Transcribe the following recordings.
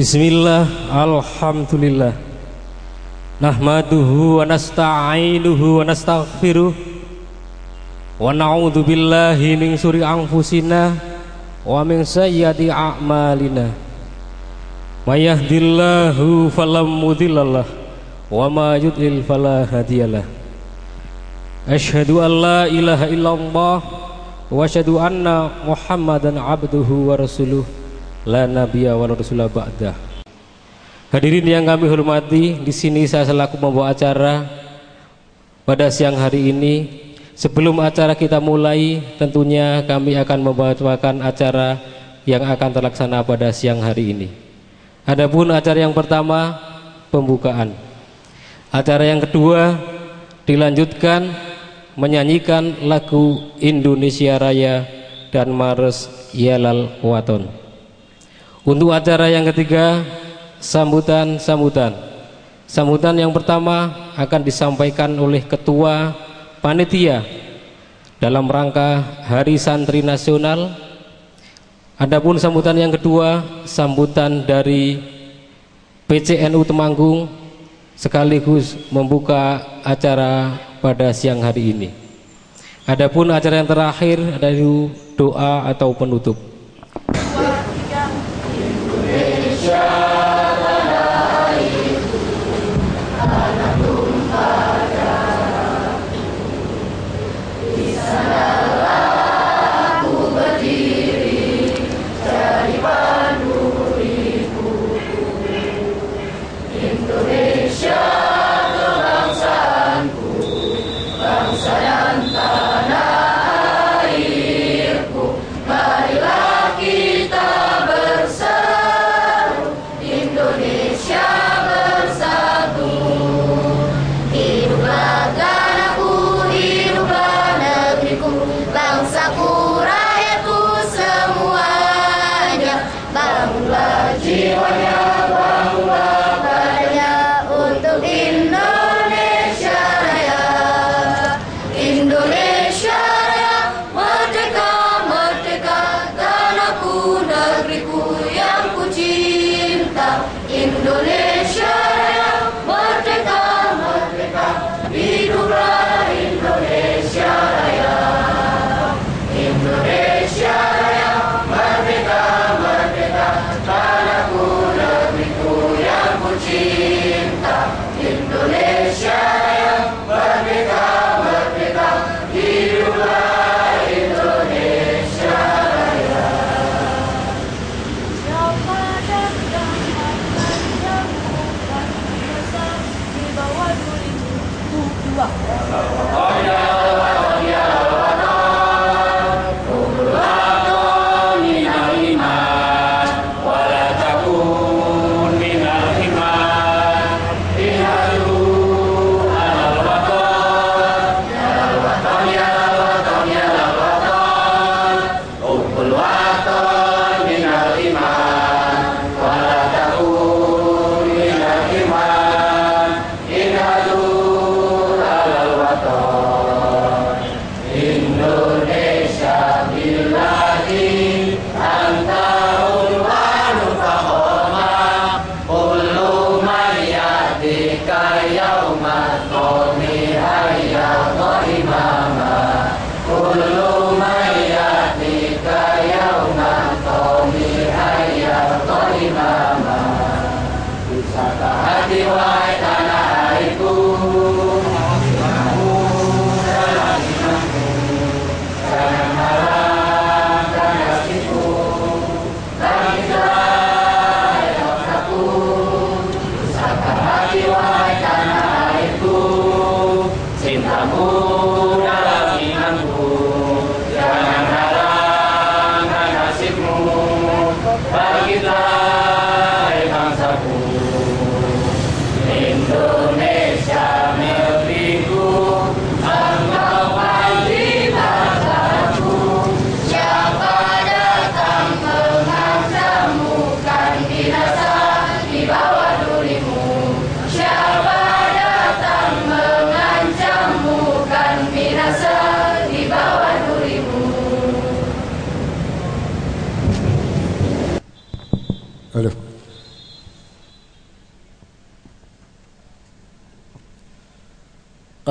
Bismillah, Alhamdulillah. Nahmaduhu wa nasta'inuhu wa nastaghfiruh. Wa na'udhu billahi min suri anfusina Wa min sayyati a'malina. Mayahdillahu falam mudillallah Wa ma yudlil falahadiyalah Ashadu an la ilaha illallah Wa ashadu anna muhammadan abduhu wa rasuluh La nabiya wa rasulah ba'dah Hadirin yang kami hormati, di sini saya selaku membawa acara pada siang hari ini. Sebelum acara kita mulai, tentunya kami akan membawakan acara yang akan terlaksana pada siang hari ini. Adapun acara yang pertama, pembukaan. Acara yang kedua dilanjutkan menyanyikan lagu Indonesia Raya dan Mars Yalal Waton. Untuk acara yang ketiga sambutan-sambutan. Sambutan yang pertama akan disampaikan oleh Ketua Panitia dalam rangka Hari Santri Nasional. Adapun sambutan yang kedua, sambutan dari PCNU Temanggung sekaligus membuka acara pada siang hari ini. Adapun acara yang terakhir adalah doa atau penutup.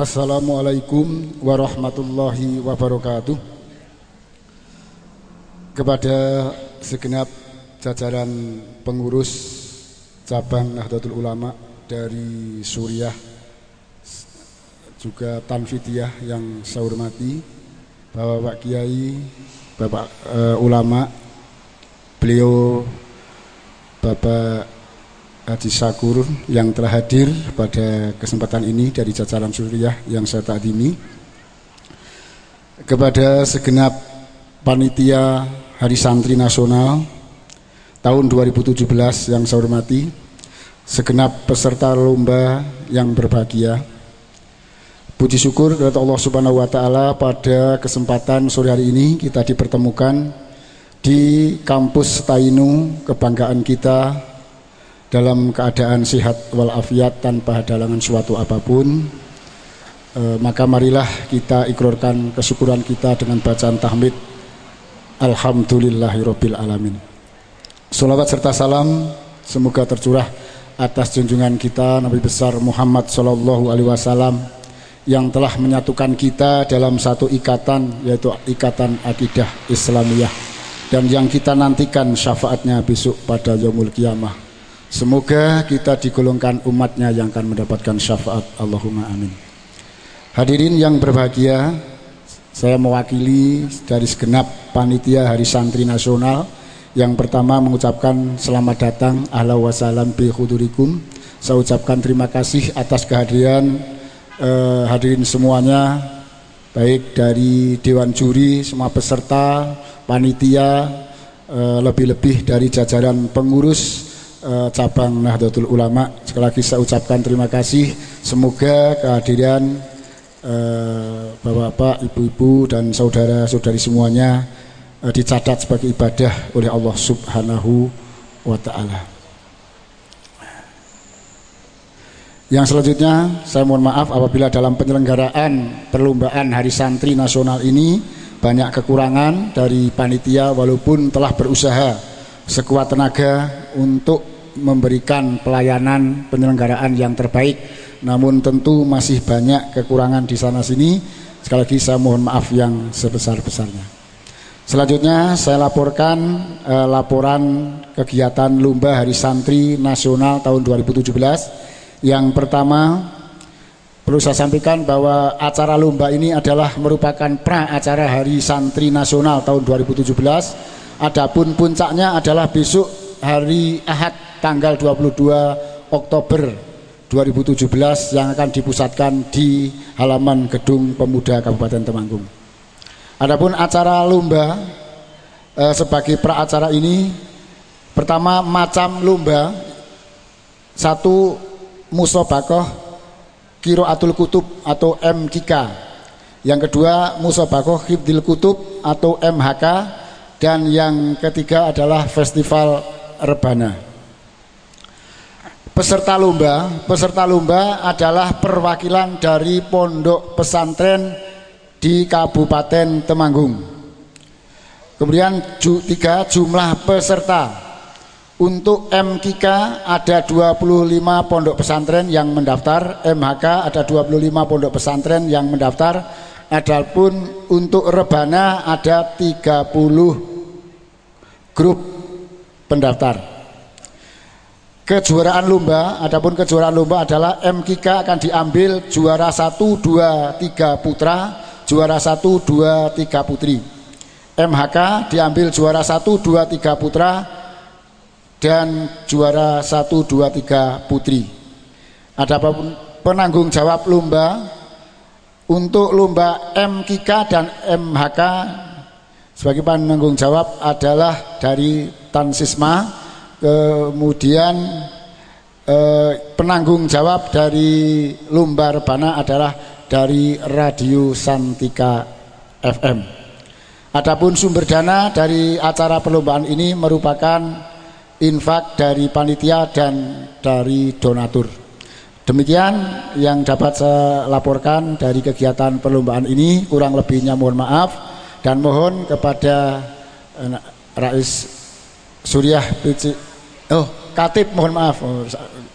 Assalamualaikum warahmatullahi wabarakatuh. Kepada segenap jajaran pengurus cabang Nahdlatul Ulama dari Suriah juga Tanfidiyah yang saya hormati Bapak-Bapak Kiai, Bapak uh, Ulama beliau Bapak Haji Sakur yang telah hadir pada kesempatan ini dari jajaran Suriah yang saya takdimi. Kepada segenap panitia Hari Santri Nasional tahun 2017 yang saya hormati segenap peserta lomba yang berbahagia Puji syukur kepada Allah Subhanahu wa taala pada kesempatan sore hari ini kita dipertemukan di kampus Tainu kebanggaan kita dalam keadaan sehat walafiat tanpa halangan suatu apa pun e, maka marilah kita ikrarkan kesyukuran kita dengan bacaan tahmid. Alhamdulillahirabbil alamin. Salawat serta salam semoga tercurah atas junjungan kita Nabi besar Muhammad sallallahu alaihi wasallam yang telah menyatukan kita dalam satu ikatan yaitu ikatan akidah Islamiyah dan yang kita nantikan syafaatnya besok pada yaumul kiamah Semoga kita digolongkan umatnya yang akan mendapatkan syafaat. Allahumma amin. Hadirin yang berbahagia Saya mewakili dari segenap panitia Hari Santri Nasional. Yang pertama mengucapkan selamat datang. Ahla wassalam bi khudurikum Saya ucapkan terima kasih atas kehadiran eh, Hadirin semuanya Baik dari Dewan Juri, semua peserta, panitia eh, Lebih-lebih dari jajaran pengurus uh, cabang Nahdlatul Ulama. Sekali lagi saya ucapkan terima kasih. Semoga kehadiran uh, bapak-bapak, ibu-ibu dan saudara-saudari semuanya uh, dicatat sebagai ibadah oleh Allah Subhanahu wa taala. Yang selanjutnya saya mohon maaf apabila dalam penyelenggaraan perlombaan Hari Santri Nasional ini banyak kekurangan dari panitia walaupun telah berusaha sekuat tenaga untuk memberikan pelayanan penyelenggaraan yang terbaik. Namun tentu masih banyak kekurangan di sana sini. Sekali lagi saya mohon maaf yang sebesar-besarnya. Selanjutnya saya laporkan eh, laporan kegiatan lomba Hari Santri Nasional tahun 2017 yang pertama perlu saya sampaikan bahwa acara lomba ini adalah merupakan pra acara Hari Santri Nasional tahun 2017 adapun puncaknya adalah besok hari Ahad tanggal 22 Oktober 2017 yang akan dipusatkan di halaman Gedung Pemuda Kabupaten Temanggung. Adapun acara lomba eh, sebagai pra acara ini pertama macam lomba satu musobakoh kiro atul kutub atau MKK yang kedua musobakoh hibdil kutub atau MHK dan yang ketiga adalah festival rebana. Peserta lomba, peserta lomba adalah perwakilan dari pondok pesantren di Kabupaten Temanggung. Kemudian ju, tiga jumlah peserta. Untuk MKK ada 25 pondok pesantren yang mendaftar, MHK ada 25 pondok pesantren yang mendaftar. Adapun untuk rebana ada 30 grup pendaftar kejuaraan lomba adapun kejuaraan lomba adalah MKK akan diambil juara 1 2 3 putra juara 1 2 3 putri. MHK diambil juara 1 2 3 putra dan juara 1 2 3 putri. Adapun penanggung jawab lomba untuk lomba MKK dan MHK sebagai penanggung jawab adalah dari Tansisma kemudian eh, penanggung jawab dari lomba rebana adalah dari Radio Santika FM. Adapun sumber dana dari acara perlombaan ini merupakan infak dari panitia dan dari donatur. Demikian yang dapat saya laporkan dari kegiatan perlombaan ini, kurang lebihnya mohon maaf dan mohon kepada eh, Rais Suriah Oh, Katib mohon maaf. Oh,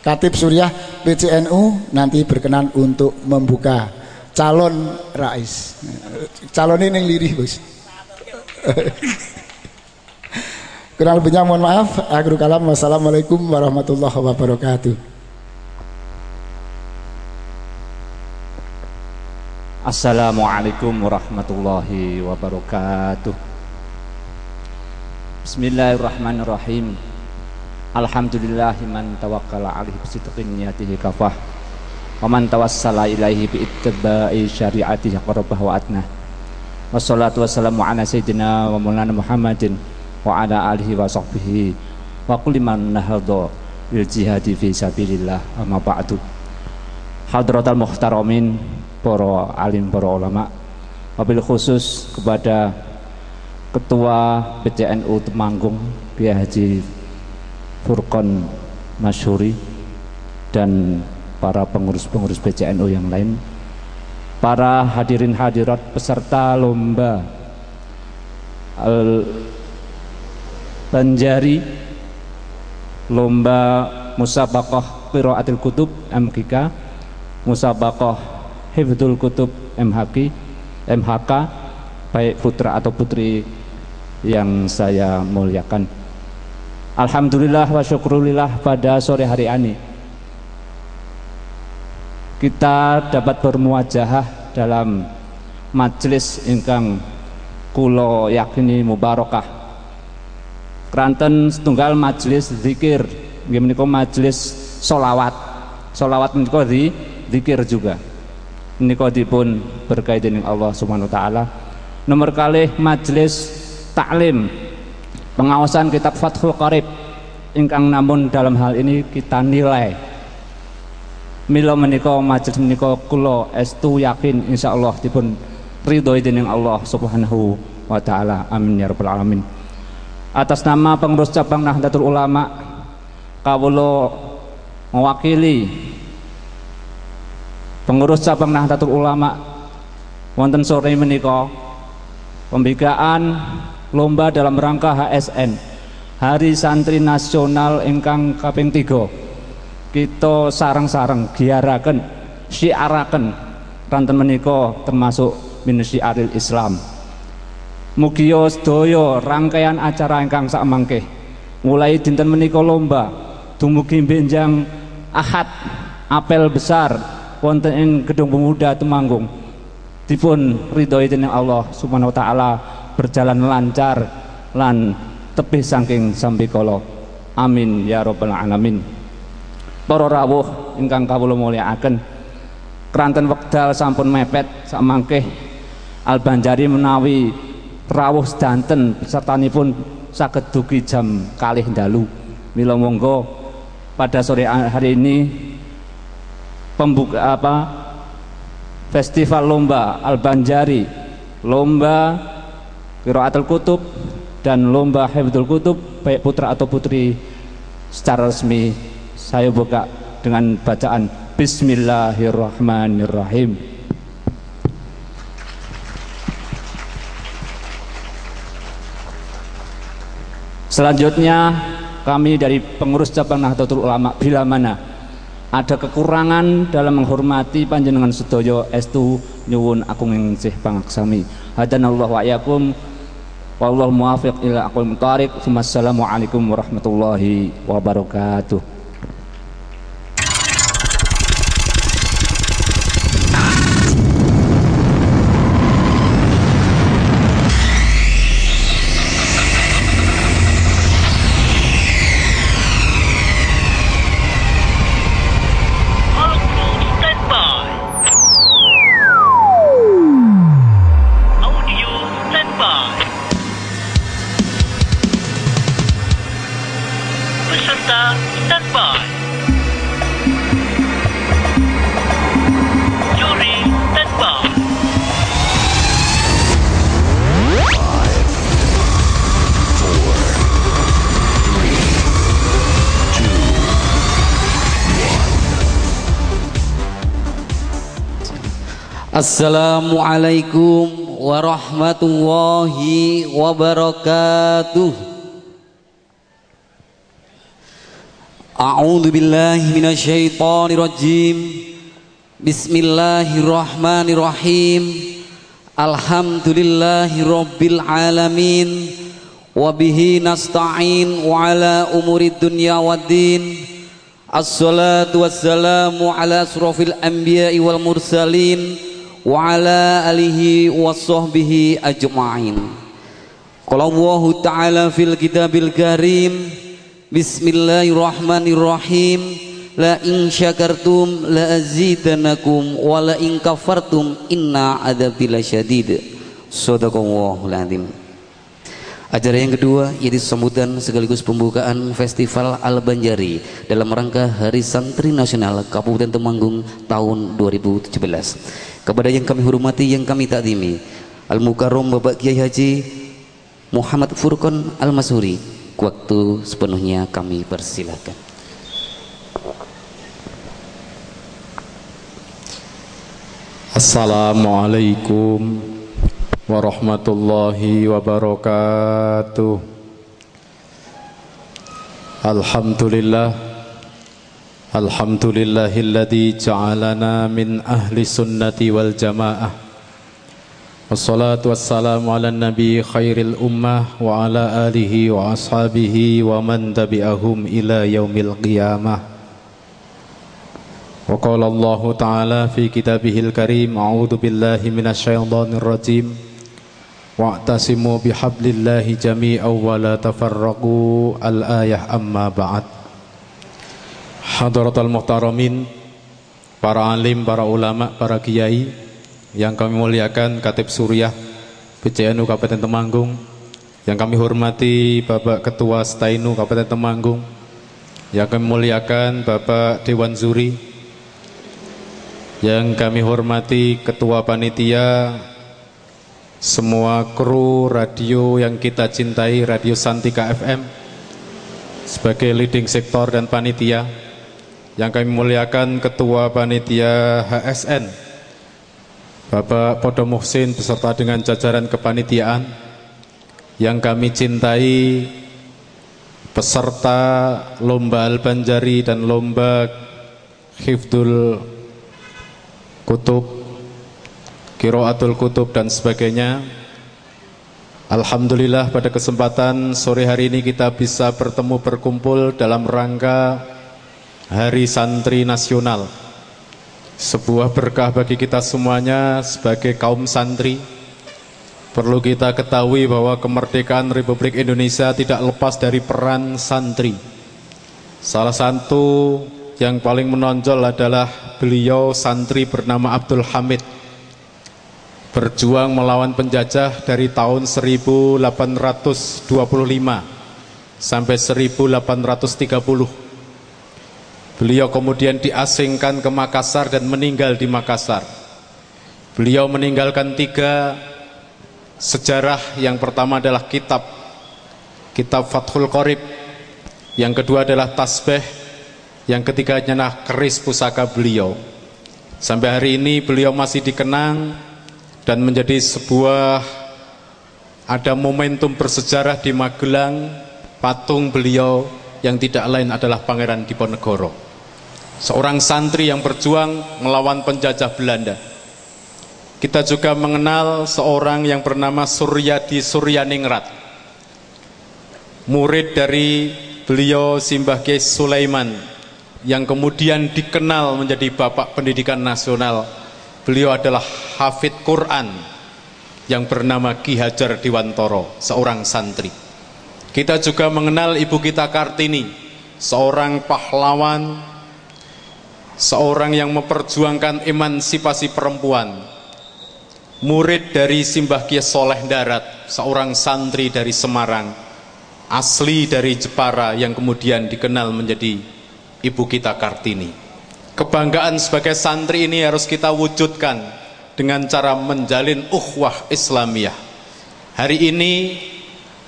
Katib Suriah PCNU nanti berkenan untuk membuka calon rais. Calon ini yang lirih bos. Kurang lebihnya mohon maaf. Akhirul kalam. Wassalamualaikum warahmatullahi wabarakatuh. Assalamualaikum warahmatullahi wabarakatuh Bismillahirrahmanirrahim Alhamdulillahi man tawakkala alaihi bisidqin niyatihi kafah Wa man tawassala ilaihi bi ittiba'i syariatihi qarabah wa adnah. Wassalatu wassalamu ala sayyidina wa maulana Muhammadin wa ala alihi wa sahbihi wa kulli man nahadha bil jihadi fi sabilillah amma ba'du. Hadratal muhtaramin para alim para ulama wabil khusus kepada Ketua PCNU Temanggung Kiai Haji Furkon Masyuri dan para pengurus-pengurus PCNU yang lain para hadirin hadirat peserta lomba Al Banjari lomba musabaqah qiraatil kutub MKK musabaqah hifdzul kutub MHK MHK baik putra atau putri yang saya muliakan Alhamdulillah wa syukurillah pada sore hari ini. Kita dapat bermuajahah dalam majelis ingkang kulo yakini mubarakah. Keranten setunggal majelis zikir. Menika majelis solawat solawat menika di zikir juga. Menika dipun berkaitan dengan Allah Subhanahu wa taala. Nomor kali majelis taklim pengawasan kitab Fathul Qarib ingkang namun dalam hal ini kita nilai Mila menika majelis menika kula estu yakin insyaallah dipun ridhoi dening Allah Subhanahu wa taala. Amin ya rabbal alamin. Atas nama pengurus cabang Nahdlatul Ulama kawula mewakili pengurus cabang Nahdlatul Ulama wonten sore menika pembikaan lomba dalam rangka HSN Hari Santri Nasional ingkang kaping 3 kita sarang-sarang giaraken syiaraken ranten menika termasuk min syiaril Islam. Mugia sedaya rangkaian acara ingkang sak mangke. Mulai dinten menika lomba dumugi benjang Ahad apel besar wonten ing Gedung Pemuda Temanggung dipun ridhoi dening Allah Subhanahu wa taala berjalan lancar lan tebih saking sambikala. Amin ya rabbal alamin. Para rawuh ingkang kawula mulyakaken. Keranten wekdal sampun mepet samangke Al-Banjari menawi rawuh sedanten sertanipun saged dugi jam kalih dalu. Mila monggo pada sore hari ini pembuka apa? Festival lomba Al-Banjari. Lomba Qiraatul Kutub dan lomba Hifdzul Kutub baik putra atau putri secara resmi saya buka dengan bacaan Bismillahirrahmanirrahim. Selanjutnya kami dari pengurus cabang Nahdlatul Ulama bila mana ada kekurangan dalam menghormati panjenengan sedoyo estu nyuwun aku sih pangaksami. Hadanallahu wa iyyakum wallahu muwafiq ila aqwamit thariq. Wassalamualaikum warahmatullahi wabarakatuh. Assalamualaikum warahmatullahi wabarakatuh. A'udzu billahi minasyaitonir rajim. Bismillahirrahmanirrahim. Alhamdulillahi Rabbil Alamin. Wabihi nasta'in wa ala umuri dunya waddin Assalatu wassalamu ala asrafil anbiya'i wal mursalin Wa ala alihi wa sahbihi ajma'in Qala Allah Ta'ala fil kitabil karim Bismillahirrahmanirrahim La in syakartum la azidanakum wa la in kafartum inna adabi lasyadid. Sadaqallahul azim. Acara yang kedua yaitu sambutan sekaligus pembukaan Festival Al-Banjari dalam rangka Hari Santri Nasional Kabupaten Temanggung tahun 2017. Kepada yang kami hormati, yang kami takdimi, Al-Mukarram Bapak Kiai Haji Muhammad Furqon Al-Masuri, waktu sepenuhnya kami persilakan. Assalamualaikum warahmatullahi wabarakatuh Alhamdulillah Alhamdulillahilladzi ja'alana min ahli sunnati wal jamaah Wassalatu wassalamu ala nabi khairil ummah wa ala alihi wa ashabihi wa man tabi'ahum ila yaumil qiyamah وقال الله تعالى في كتابه الكريم أعوذ بالله من الشيطان الرجيم Wa'tasimu bihablillahi jami'a wa la tafarraqu al-ayah amma ba'd. Hadratul muhtaramin, para alim, para ulama, para kiai yang kami muliakan Katib Suriah PCNU Kabupaten Temanggung, yang kami hormati Bapak Ketua Stainu Kabupaten Temanggung, yang kami muliakan Bapak Dewan Zuri, yang kami hormati Ketua Panitia semua kru radio yang kita cintai, Radio Santika FM, sebagai leading sektor dan panitia, yang kami muliakan Ketua Panitia HSN, Bapak Podo Muhsin beserta dengan jajaran kepanitiaan, yang kami cintai, peserta Lomba Al-Banjari dan Lomba Hifdul kutub, kiroatul kutub dan sebagainya. Alhamdulillah pada kesempatan sore hari ini kita bisa bertemu berkumpul dalam rangka Hari Santri Nasional. Sebuah berkah bagi kita semuanya sebagai kaum santri. Perlu kita ketahui bahwa kemerdekaan Republik Indonesia tidak lepas dari peran santri. Salah satu yang paling menonjol adalah beliau santri bernama Abdul Hamid berjuang melawan penjajah dari tahun 1825 sampai 1830 beliau kemudian diasingkan ke Makassar dan meninggal di Makassar. Beliau meninggalkan tiga sejarah. Yang pertama adalah kitab kitab Fathul Qorib yang kedua adalah tasbih. Yang ketiga adalah keris pusaka beliau. Sampai hari ini beliau masih dikenang dan menjadi sebuah ada momentum bersejarah di Magelang patung beliau yang tidak lain adalah Pangeran Diponegoro. Seorang santri yang berjuang melawan penjajah Belanda. Kita juga mengenal seorang yang bernama Suryadi Suryaningrat. Murid dari beliau Simbah Kiai Sulaiman yang kemudian dikenal menjadi bapak pendidikan nasional. Beliau adalah hafid Quran yang bernama Ki Hajar Dewantoro, seorang santri. Kita juga mengenal ibu kita Kartini, seorang pahlawan, seorang yang memperjuangkan emansipasi perempuan. Murid dari Simbah Kiai Soleh Darat, seorang santri dari Semarang, asli dari Jepara yang kemudian dikenal menjadi ibu kita Kartini. Kebanggaan sebagai santri ini harus kita wujudkan dengan cara menjalin ukhuwah Islamiyah. Hari ini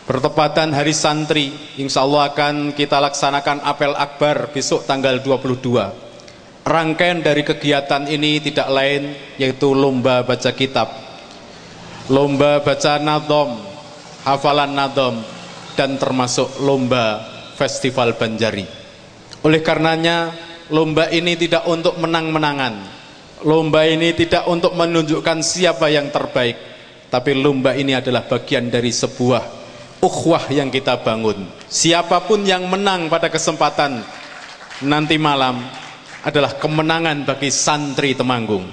bertepatan hari santri, insya Allah akan kita laksanakan apel akbar besok tanggal 22. Rangkaian dari kegiatan ini tidak lain yaitu lomba baca kitab, lomba baca nadom, hafalan nadom, dan termasuk lomba festival Banjari. Oleh karenanya lomba ini tidak untuk menang-menangan Lomba ini tidak untuk menunjukkan siapa yang terbaik, tapi lomba ini adalah bagian dari sebuah ukhuwah yang kita bangun. Siapa pun yang menang pada kesempatan nanti malam adalah kemenangan bagi santri Temanggung.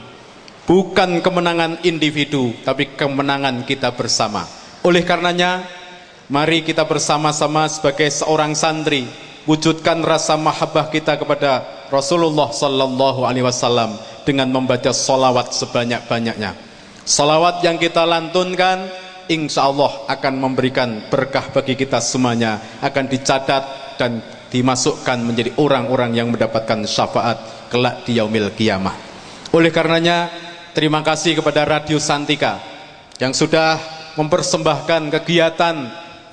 Bukan kemenangan individu, tapi kemenangan kita bersama. Oleh karenanya, mari kita bersama-sama sebagai seorang santri wujudkan rasa mahabbah kita kepada Rasulullah sallallahu alaihi wasallam dengan membaca solawat sebanyak-banyaknya. Solawat yang kita lantunkan insya Allah akan memberikan berkah bagi kita semuanya akan dicatat dan dimasukkan menjadi orang-orang yang mendapatkan syafaat kelak di yaumil kiamah. Oleh karenanya terima kasih kepada Radio Santika yang sudah mempersembahkan kegiatan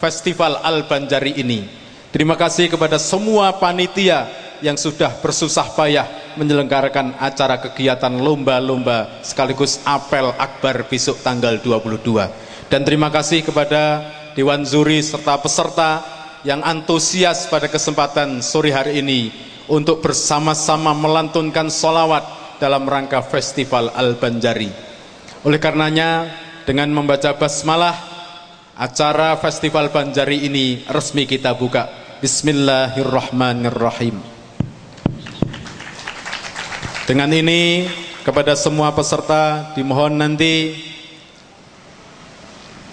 Festival Al Banjari ini. Terima kasih kepada semua panitia yang sudah bersusah payah menyelenggarakan acara kegiatan lomba-lomba sekaligus apel akbar besok tanggal 22. Dan terima kasih kepada Dewan Zuri serta peserta yang antusias pada kesempatan sore hari ini untuk bersama-sama melantunkan solawat dalam rangka Festival Al-Banjari. Oleh karenanya, dengan membaca basmalah, acara Festival Banjari ini resmi kita buka. Bismillahirrahmanirrahim. Dengan ini kepada semua peserta dimohon nanti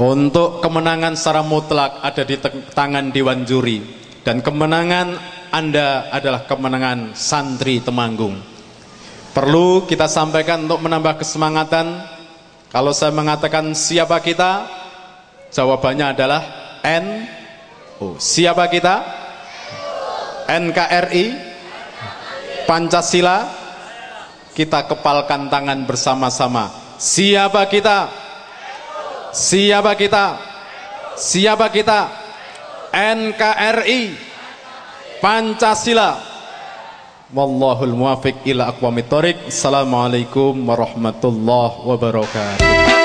untuk kemenangan secara mutlak ada di tangan Dewan Juri. Dan kemenangan Anda adalah kemenangan santri Temanggung. Perlu kita sampaikan untuk menambah kesemangatan. Kalau saya mengatakan siapa kita jawabannya adalah N oh, siapa kita? NKRI Pancasila kita kepalkan tangan bersama-sama. Siapa kita? Siapa kita? Siapa kita? NKRI Pancasila. Wallahul muwafiq ila aqwamit thoriq. Assalamualaikum warahmatullahi wabarakatuh.